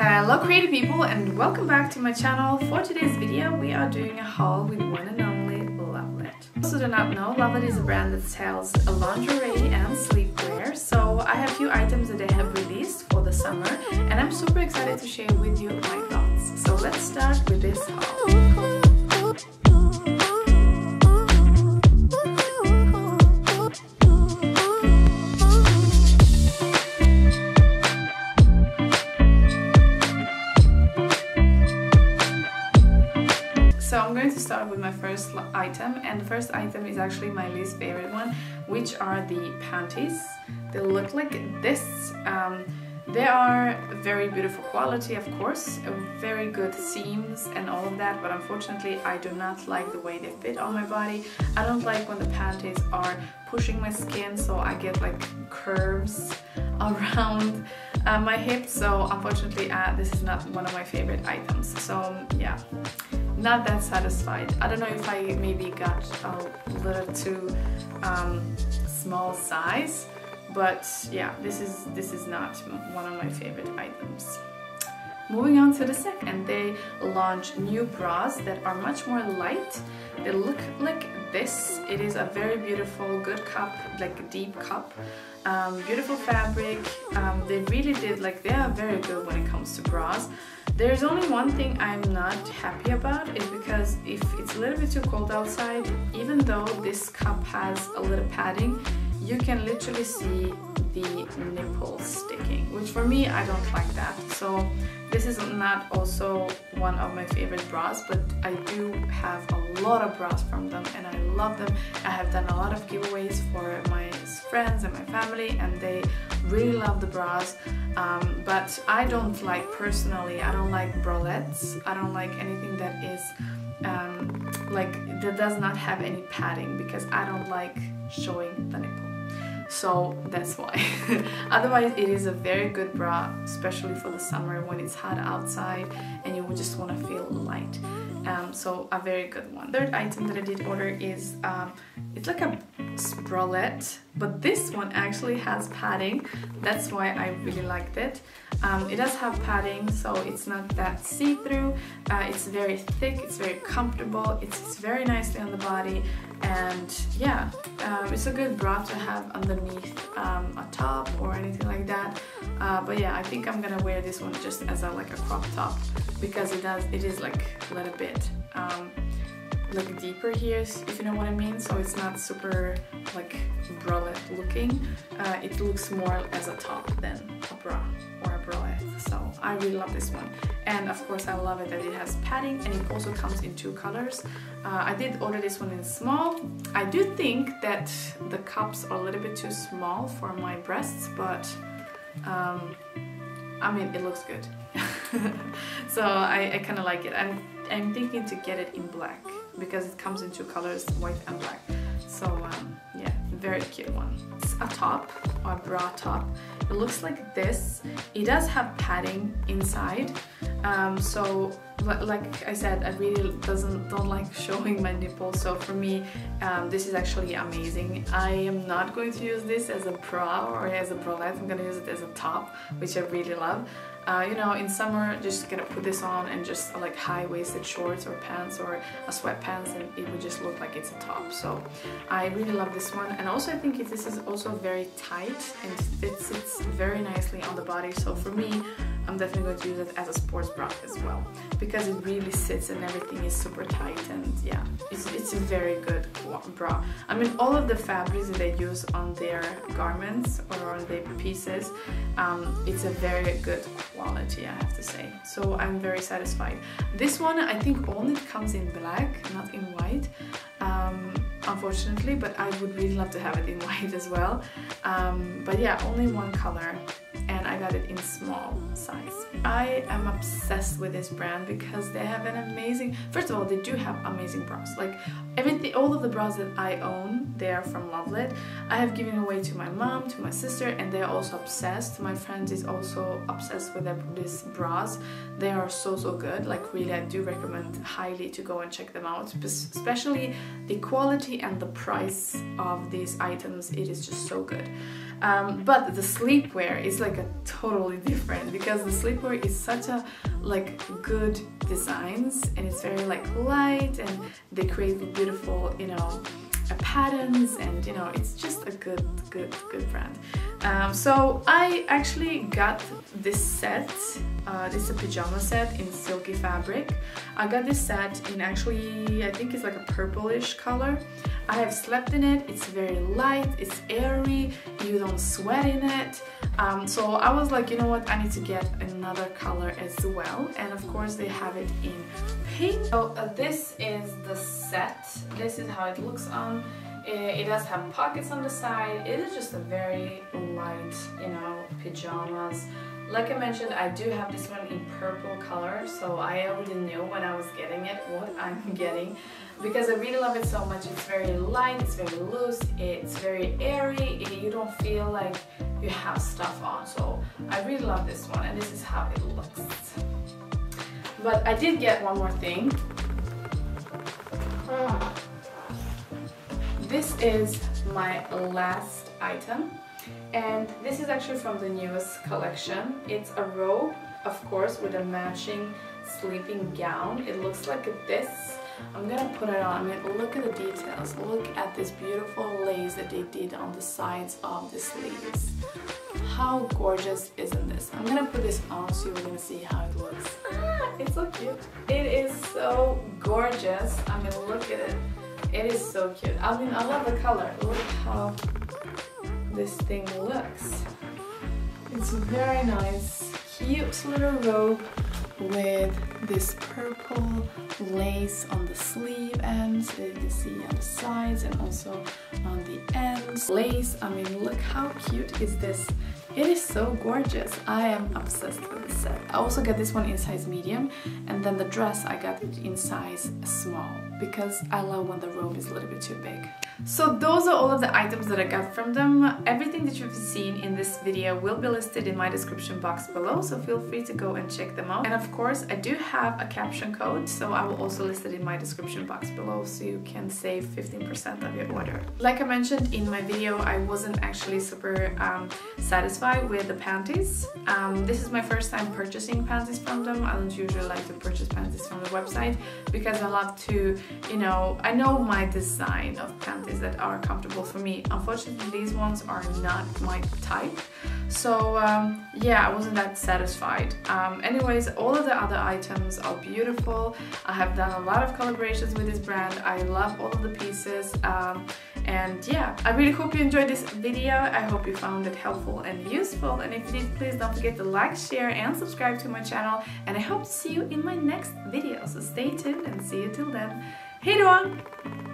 Uh, hello creative people and welcome back to my channel. For today's video we are doing a haul with one and only Luvlette. Also do not know, Luvlette is a brand that sells lingerie and sleepwear so I have a few items that they have released for the summer and I'm super excited to share with you my thoughts. So let's start with this haul. Going to start with my first item and the first item is actually my least favorite one which are the panties. They look like this. Um, they are very beautiful quality of course, very good seams and all of that but unfortunately I do not like the way they fit on my body. I don't like when the panties are pushing my skin so I get like curves around uh, my hips so unfortunately uh, this is not one of my favorite items so yeah not that satisfied. I don't know if I maybe got a little too um, small size, but yeah, this is this is not one of my favorite items. Moving on to the second, they launch new bras that are much more light. They look like this. It is a very beautiful, good cup, like a deep cup. Um, beautiful fabric. Um, they really did, like they are very good when it comes to bras. There's only one thing I'm not happy about is because if it's a little bit too cold outside, even though this cup has a little padding, you can literally see the nipples sticking, which for me, I don't like that. So this is not also one of my favorite bras, but I do have a lot of bras from them and I love them. I have done a lot of giveaways for my friends and my family and they really love the bras. Um, but I don't like, personally, I don't like bralettes. I don't like anything that is um, like, that does not have any padding because I don't like showing the nipple so that's why. Otherwise it is a very good bra especially for the summer when it's hot outside and you just want to feel light. Um, so a very good one. Third item that I did order is um, it's like a bralette but this one actually has padding. That's why I really liked it. Um, it does have padding so it's not that see-through uh, it's very thick it's very comfortable it sits very nicely on the body and yeah um, it's a good bra to have underneath um, a top or anything like that. Uh, but yeah I think I'm gonna wear this one just as a like a crop top because it does it is like a little bit um, like deeper here if you know what I mean. So it's not super like bralette looking. Uh, it looks more as a top than a bra or a bralette so I really love this one. And of course I love it that it has padding and it also comes in two colors. Uh, I did order this one in small. I do think that the cups are a little bit too small for my breasts but um, I mean it looks good. So I, I kind of like it. I'm, I'm thinking to get it in black because it comes in two colors, white and black. So um, yeah, very cute one. It's a top, or a bra top. It looks like this. It does have padding inside. Um, so like I said, I really doesn't don't like showing my nipples. So for me, um, this is actually amazing. I am not going to use this as a bra or as a bralette. I'm gonna use it as a top, which I really love. Uh, you know, in summer, just gonna put this on and just like high-waisted shorts or pants or a sweatpants and it would just look like it's a top. So I really love this one. And also I think this is also very tight and it sits very nicely on the body. So for me, I'm definitely going to use it as a sports bra as well because it really sits and everything is super tight and yeah, it's, it's a very good bra. I mean, all of the fabrics that they use on their garments or on their pieces, um, it's a very good quality, I have to say. So I'm very satisfied. This one, I think only comes in black, not in white. Um, unfortunately, but I would really love to have it in white as well. Um, but yeah, only one color got it in small size. I am obsessed with this brand because they have an amazing, first of all, they do have amazing bras. Like everything, all of the bras that I own, they are from Luvlette. I have given away to my mom, to my sister, and they're also obsessed. My friend is also obsessed with these bras. They are so, so good. Like really, I do recommend highly to go and check them out, especially the quality and the price of these items. It is just so good. Um, but the sleepwear is like a totally different because the sleepwear is such a like good designs and it's very like light and they create beautiful, you know, patterns and you know it's just a good good good brand. Um, so I actually got this set uh, is a pajama set in silky fabric. I got this set in actually I think it's like a purplish color I have slept in it. It's very light. It's airy. You don't sweat in it. Um, so I was like you know what? I need to get another color as well. And of course they have it in pink. So uh, this is the set. This is how it looks on. It, does have pockets on the side. It is just a very light, you know, pajamas. Like I mentioned, I do have this one in purple color, so I already knew when I was getting it what I'm getting because I really love it so much. It's very light, it's very loose, it's very airy, you don't feel like you have stuff on. So I really love this one and this is how it looks. But I did get one more thing. Ah. This is my last item and this is actually from the newest collection. It's a robe, of course, with a matching sleeping gown. It looks like this. I'm gonna put it on. I mean, look at the details. Look at this beautiful lace that they did on the sides of the sleeves. How gorgeous isn't this? I'm gonna put this on so you're gonna see how it looks. Ah, it's so cute. It is so gorgeous. I mean, look at it. It is so cute. I mean, I love the color. Look how this thing looks. It's very nice. Cute little robe with this purple lace on the sleeve ends, you can see on the sides and also on the ends. Lace, I mean look how cute is this it is so gorgeous. I am obsessed with this set. I also got this one in size medium and then the dress I got it in size small because I love when the robe is a little bit too big. So those are all of the items that I got from them. Everything that you've seen in this video will be listed in my description box below so feel free to go and check them out. And of course I do have a caption code so I will also list it in my description box below so you can save 15% of your order. Like I mentioned in my video I wasn't actually super um, satisfied with the panties. Um, this is my first time purchasing panties from them. I don't usually like to purchase panties from the website because I love to, you know, I know my design of panties that are comfortable for me. Unfortunately, these ones are not my type. So um, yeah, I wasn't that satisfied. Um, anyways, all of the other items are beautiful. I have done a lot of collaborations with this brand. I love all of the pieces. Um, and yeah, I really hope you enjoyed this video. I hope you found it helpful and useful. And if you did, please don't forget to like, share, and subscribe to my channel. And I hope to see you in my next video. So stay tuned and see you till then. Hej då!